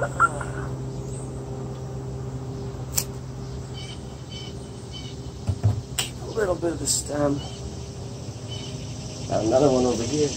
A little bit of the stem. Got another one over here.